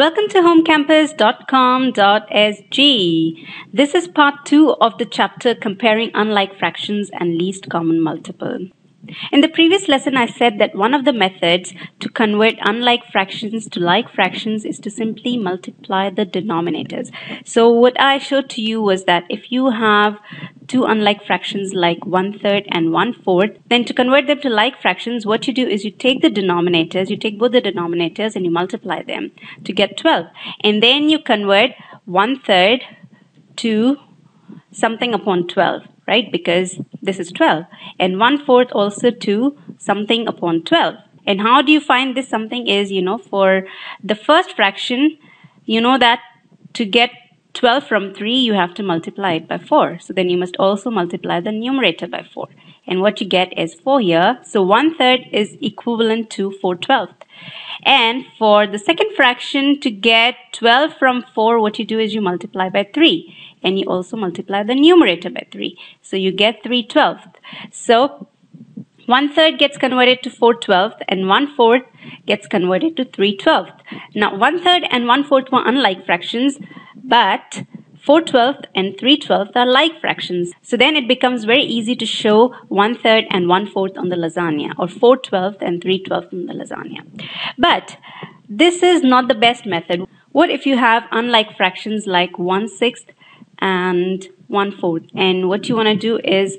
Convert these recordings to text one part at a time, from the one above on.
Welcome to homecampus.com.sg. This is part two of the chapter comparing unlike fractions and least common multiple. In the previous lesson, I said that one of the methods to convert unlike fractions to like fractions is to simply multiply the denominators. So what I showed to you was that if you have two unlike fractions like one third and one fourth, then to convert them to like fractions, what you do is you take the denominators, you take both the denominators and you multiply them to get 12. And then you convert one third to something upon 12 right? Because this is 12. And 1 fourth also to something upon 12. And how do you find this something is, you know, for the first fraction, you know that to get 12 from 3, you have to multiply it by 4. So then you must also multiply the numerator by 4. And what you get is 4 here. So 1 third is equivalent to 4 twelfth. And for the second fraction, to get 12 from 4, what you do is you multiply by 3 and you also multiply the numerator by 3. So you get 3 twelfths. So 1 third gets converted to 4 twelfths and 1 fourth gets converted to 3 twelfths. Now 1 third and 1 fourth were unlike fractions, but 4 twelfths and 3 twelfths are like fractions. So then it becomes very easy to show 1 third and 1 fourth on the lasagna or 4 twelfths and 3 twelfths on the lasagna. But this is not the best method. What if you have unlike fractions like 1 sixth and one fourth. And what you want to do is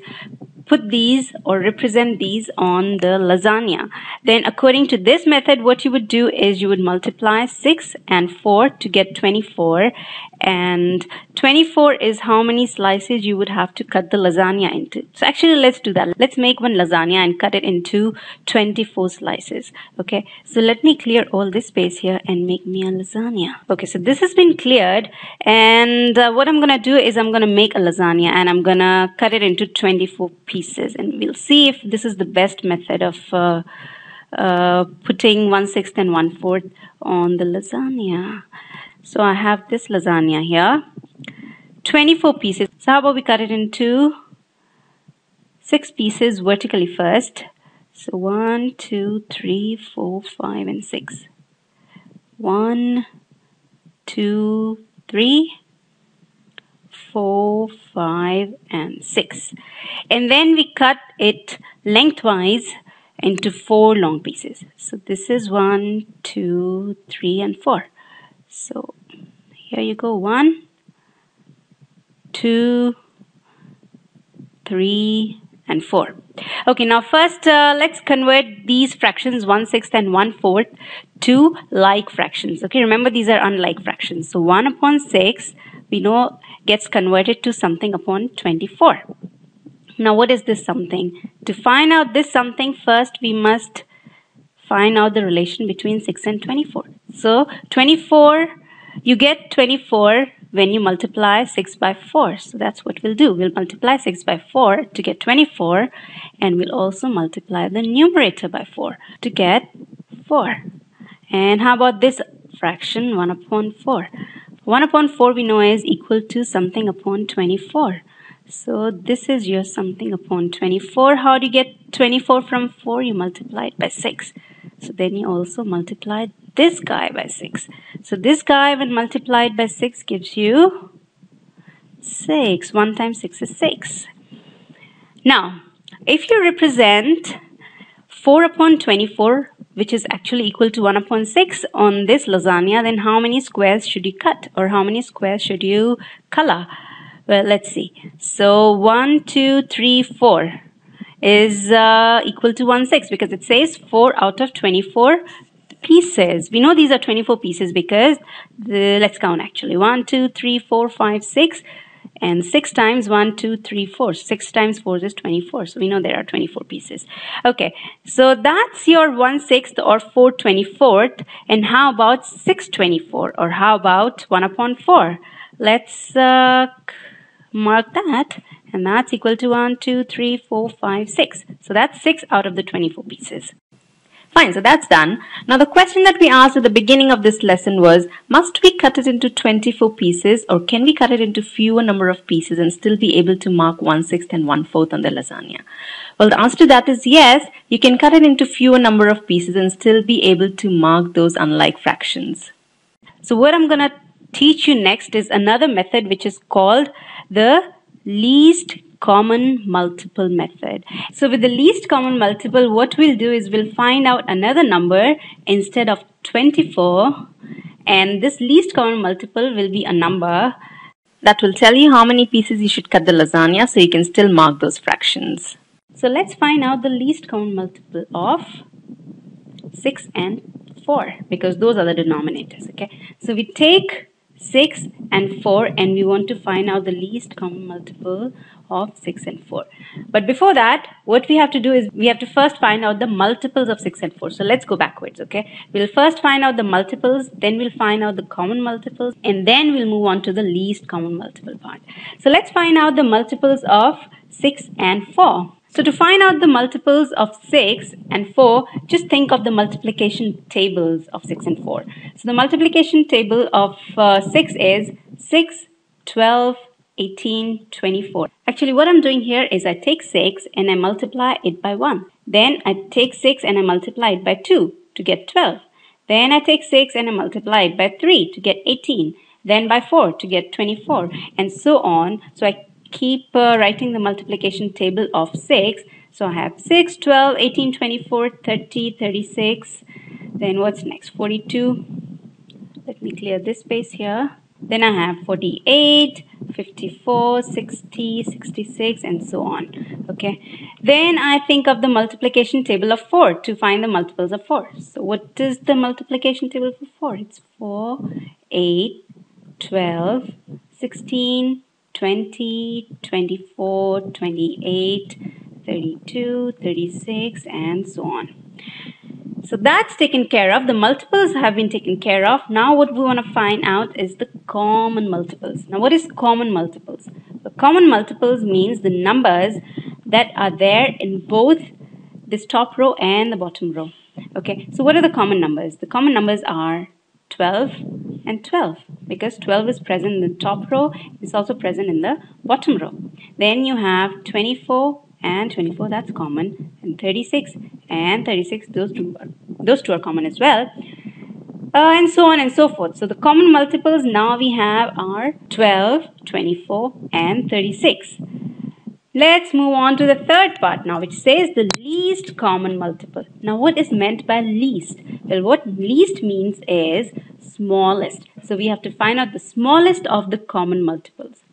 put these or represent these on the lasagna. Then according to this method, what you would do is you would multiply 6 and 4 to get 24 and 24 is how many slices you would have to cut the lasagna into. So actually let's do that. Let's make one lasagna and cut it into 24 slices. Okay, so let me clear all this space here and make me a lasagna. Okay, so this has been cleared and uh, what I'm gonna do is I'm gonna make a lasagna and I'm gonna cut it into 24 pieces and we'll see if this is the best method of uh, uh, putting one sixth and one fourth on the lasagna. So I have this lasagna here. 24 pieces. So how about we cut it into 6 pieces vertically first. So 1, 2, 3, 4, 5 and 6. 1, 2, 3, 4, 5 and 6. And then we cut it lengthwise into 4 long pieces. So this is 1, 2, 3 and 4. So here you go one, two, three, and 4. Okay, now first uh, let's convert these fractions 1 sixth and 1 fourth to like fractions. Okay, remember these are unlike fractions. So 1 upon 6 we know gets converted to something upon 24. Now what is this something? To find out this something first we must find out the relation between 6 and 24. So 24, you get 24 when you multiply 6 by 4. So that's what we'll do. We'll multiply 6 by 4 to get 24 and we'll also multiply the numerator by 4 to get 4. And how about this fraction 1 upon 4? 1 upon 4 we know is equal to something upon 24. So this is your something upon 24. How do you get 24 from 4? You multiply it by 6. So then you also multiply this guy by 6. So this guy when multiplied by 6 gives you 6. 1 times 6 is 6. Now, if you represent 4 upon 24, which is actually equal to 1 upon 6 on this lasagna, then how many squares should you cut or how many squares should you color? Well, let's see. So 1, 2, 3, 4 is uh, equal to 1 6 because it says 4 out of 24 pieces. We know these are 24 pieces because the, let's count actually 1, 2, 3, 4, 5, 6 and 6 times 1, 2, 3, 4. 6 times 4 is 24. So we know there are 24 pieces. Okay, so that's your 1 sixth or 4 24th. And how about 6 24 or how about 1 upon 4? Let's uh, mark that and that's equal to 1, 2, 3, 4, 5, 6. So that's 6 out of the 24 pieces. Fine, so that's done. Now the question that we asked at the beginning of this lesson was, must we cut it into 24 pieces or can we cut it into fewer number of pieces and still be able to mark 1 sixth and 1 fourth on the lasagna? Well, the answer to that is yes, you can cut it into fewer number of pieces and still be able to mark those unlike fractions. So what I'm going to teach you next is another method which is called the least common multiple method. So with the least common multiple, what we'll do is we'll find out another number instead of 24 and this least common multiple will be a number that will tell you how many pieces you should cut the lasagna so you can still mark those fractions. So let's find out the least common multiple of 6 and 4 because those are the denominators okay so we take 6 and 4 and we want to find out the least common multiple of 6 and 4. But before that, what we have to do is we have to first find out the multiples of 6 and 4. So let's go backwards, okay? We'll first find out the multiples, then we'll find out the common multiples, and then we'll move on to the least common multiple part. So let's find out the multiples of 6 and 4. So to find out the multiples of 6 and 4, just think of the multiplication tables of 6 and 4. So the multiplication table of uh, 6 is 6, 12, 18, 24. Actually, what I'm doing here is I take 6 and I multiply it by 1. Then I take 6 and I multiply it by 2 to get 12. Then I take 6 and I multiply it by 3 to get 18. Then by 4 to get 24 and so on. So I keep uh, writing the multiplication table of 6. So I have 6, 12, 18, 24, 30, 36. Then what's next? 42. Let me clear this space here. Then I have 48, 54, 60, 66 and so on. Okay. Then I think of the multiplication table of 4 to find the multiples of 4. So what is the multiplication table for 4? It's 4, 8, 12, 16, 20, 24, 28, 32, 36, and so on. So that's taken care of. The multiples have been taken care of. Now what we want to find out is the common multiples. Now what is common multiples? The common multiples means the numbers that are there in both this top row and the bottom row. Okay, so what are the common numbers? The common numbers are 12 and 12 because 12 is present in the top row it's also present in the bottom row then you have 24 and 24 that's common and 36 and 36 those two are, those two are common as well uh, and so on and so forth so the common multiples now we have are 12 24 and 36 Let's move on to the third part now, which says the least common multiple. Now, what is meant by least? Well, what least means is smallest. So, we have to find out the smallest of the common multiples.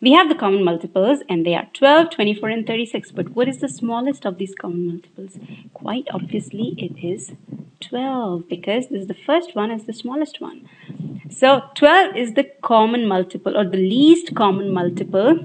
We have the common multiples and they are 12, 24 and 36. But what is the smallest of these common multiples? Quite obviously, it is 12 because this is the first one is the smallest one. So, 12 is the common multiple or the least common multiple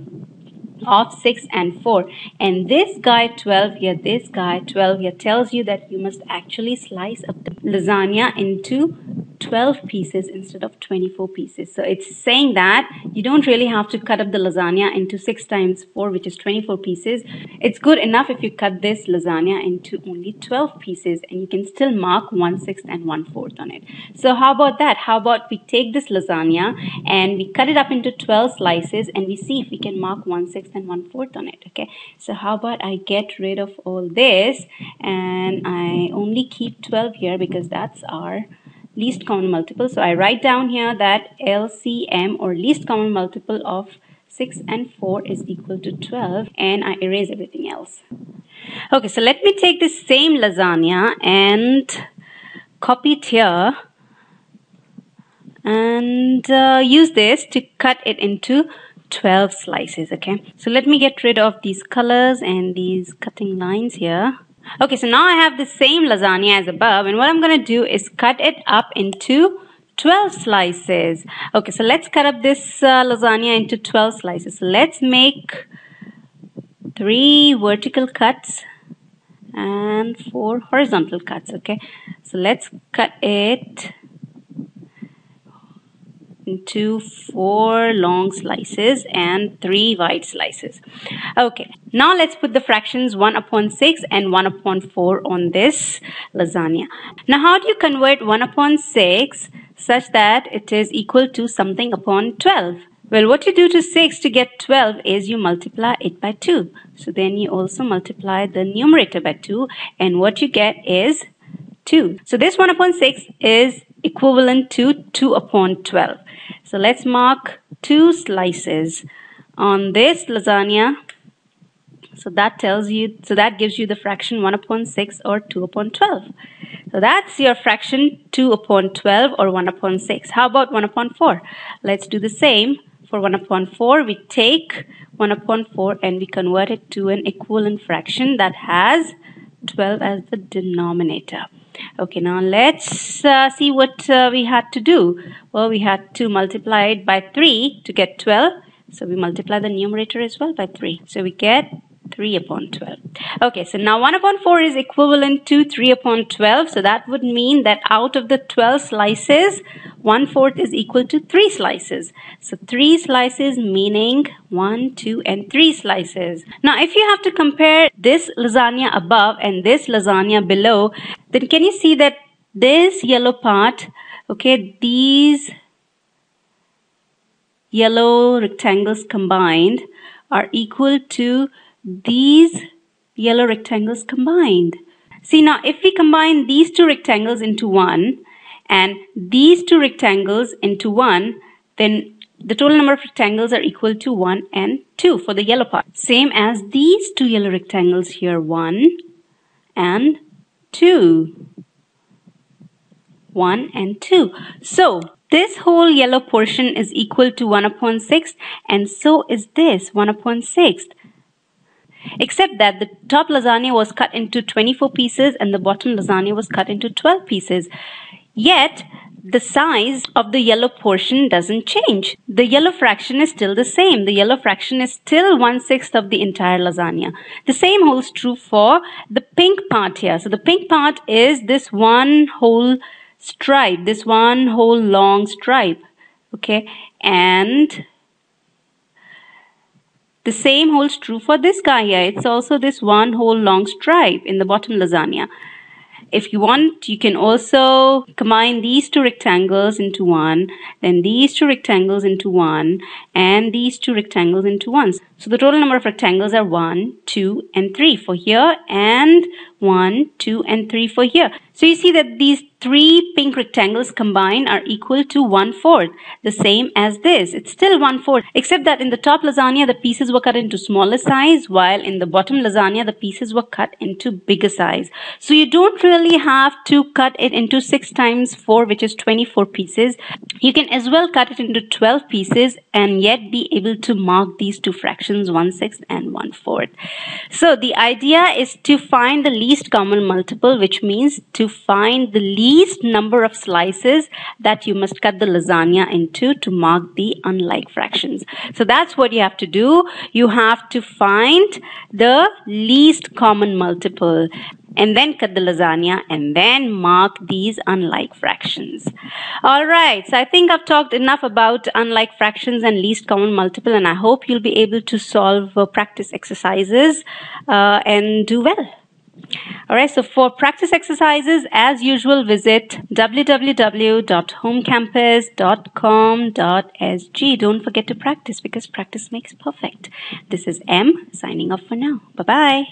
of 6 and 4 and this guy 12 here this guy 12 here tells you that you must actually slice up the lasagna into 12 pieces instead of 24 pieces. So it's saying that you don't really have to cut up the lasagna into 6 times 4 which is 24 pieces. It's good enough if you cut this lasagna into only 12 pieces and you can still mark 1 sixth and 1 fourth on it. So how about that? How about we take this lasagna and we cut it up into 12 slices and we see if we can mark 1 sixth and 1 fourth on it. Okay. So how about I get rid of all this and I only keep 12 here because that's our least common multiple. So I write down here that LCM or least common multiple of 6 and 4 is equal to 12 and I erase everything else. Okay, so let me take this same lasagna and copy it here and uh, use this to cut it into 12 slices okay so let me get rid of these colors and these cutting lines here Okay, so now I have the same lasagna as above and what I'm going to do is cut it up into 12 slices. Okay, so let's cut up this uh, lasagna into 12 slices. Let's make three vertical cuts and four horizontal cuts. Okay, so let's cut it into four long slices and three wide slices. Okay, now let's put the fractions 1 upon 6 and 1 upon 4 on this lasagna. Now how do you convert 1 upon 6 such that it is equal to something upon 12? Well, what you do to 6 to get 12 is you multiply it by 2. So then you also multiply the numerator by 2 and what you get is 2. So this 1 upon 6 is equivalent to 2 upon 12. So let's mark two slices on this lasagna. So that tells you, so that gives you the fraction 1 upon 6 or 2 upon 12. So that's your fraction 2 upon 12 or 1 upon 6. How about 1 upon 4? Let's do the same. For 1 upon 4, we take 1 upon 4 and we convert it to an equivalent fraction that has 12 as the denominator. Okay, now let's uh, see what uh, we had to do. Well, we had to multiply it by 3 to get 12. So we multiply the numerator as well by 3. So we get 3 upon 12. Okay, so now 1 upon 4 is equivalent to 3 upon 12. So that would mean that out of the 12 slices, 1 fourth is equal to 3 slices. So 3 slices meaning 1, 2 and 3 slices. Now if you have to compare this lasagna above and this lasagna below, then can you see that this yellow part, okay, these yellow rectangles combined are equal to these yellow rectangles combined. See now if we combine these two rectangles into one and these two rectangles into one then the total number of rectangles are equal to 1 and 2 for the yellow part. Same as these two yellow rectangles here 1 and 2. 1 and 2. So this whole yellow portion is equal to 1 upon 6 and so is this 1 upon 6 except that the top lasagna was cut into 24 pieces and the bottom lasagna was cut into 12 pieces. Yet, the size of the yellow portion doesn't change. The yellow fraction is still the same. The yellow fraction is still one-sixth of the entire lasagna. The same holds true for the pink part here. So the pink part is this one whole stripe, this one whole long stripe. Okay. And the same holds true for this guy here. It's also this one whole long stripe in the bottom lasagna. If you want, you can also combine these two rectangles into one, then these two rectangles into one, and these two rectangles into one. So the total number of rectangles are 1, 2, and 3 for here, and 1, 2, and 3 for here. So you see that these three pink rectangles combined are equal to one-fourth, the same as this. It's still one-fourth, except that in the top lasagna, the pieces were cut into smaller size, while in the bottom lasagna, the pieces were cut into bigger size. So you don't really have to cut it into 6 times 4, which is 24 pieces. You can as well cut it into 12 pieces and yet be able to mark these two fractions, one-sixth and one-fourth. So the idea is to find the least common multiple, which means to find the least number of slices that you must cut the lasagna into to mark the unlike fractions. So that's what you have to do. You have to find the least common multiple and then cut the lasagna and then mark these unlike fractions. Alright, so I think I've talked enough about unlike fractions and least common multiple and I hope you'll be able to solve uh, practice exercises uh, and do well. Alright, so for practice exercises, as usual, visit www.homecampus.com.sg. Don't forget to practice because practice makes perfect. This is M signing off for now. Bye bye.